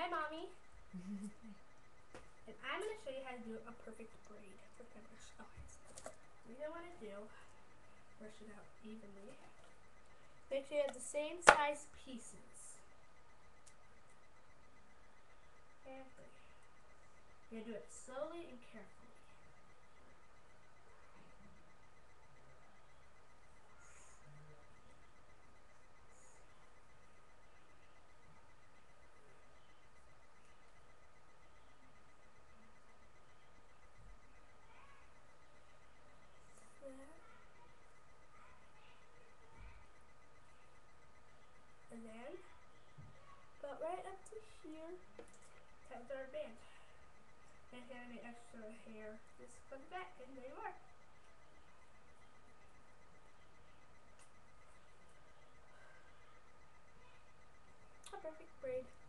my mommy. and I'm going to show you how to do a perfect braid brush. Okay, so what you want to do, brush it out evenly. Make sure you have the same size pieces. Three. You're going to do it slowly and carefully. And then, but right up to here, times our band. And have any extra hair just for the back, and there you are. A perfect braid.